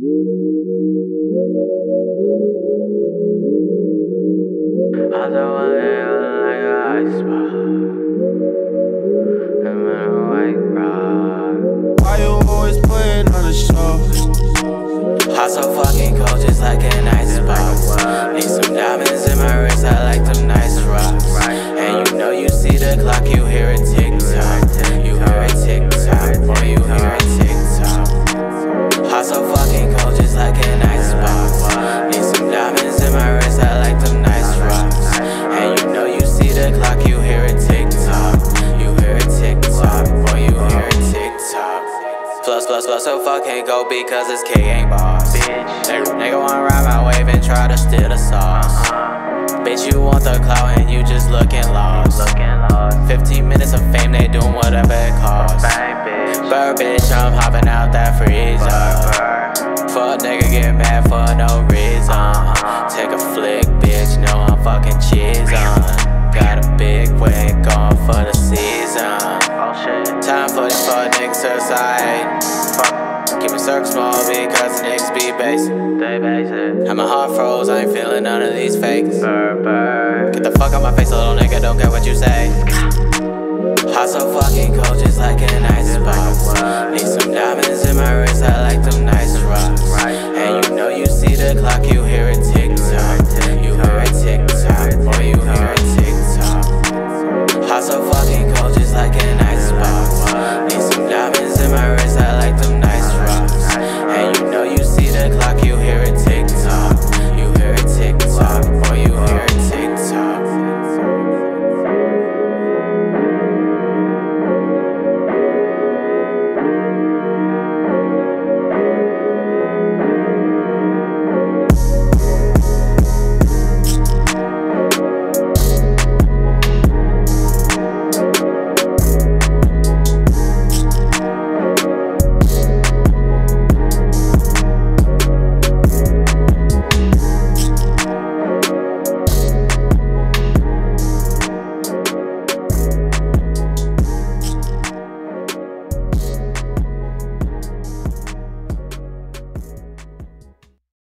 Hot so fucking cold, just like an ice box. Need some diamonds in my wrist, I like them nice rocks. And you know you see the clock, you hear it tick tock. Plus, plus, plus, so fucking go because this K gang boss. Nigga, nigga wanna ride my wave and try to steal the sauce. Bitch, you want the clout and you just looking lost. looking lost. 15 minutes of fame, they doing whatever it costs. Bird, bitch, I'm hopping out that freezer. Fuck nigga get mad for no reason. Uh-huh. Take a flick, bitch, know I'm fucking cheese on. For niggas to side. Fuck, keep my circle small because the niggas be basic. They basic. And my heart froze, I ain't feeling none of these fakes. Get the fuck out my face, little nigga, don't care what you say. Hot so fucking cold, just like an ice box. Need some diamonds in my wrist, I like them nice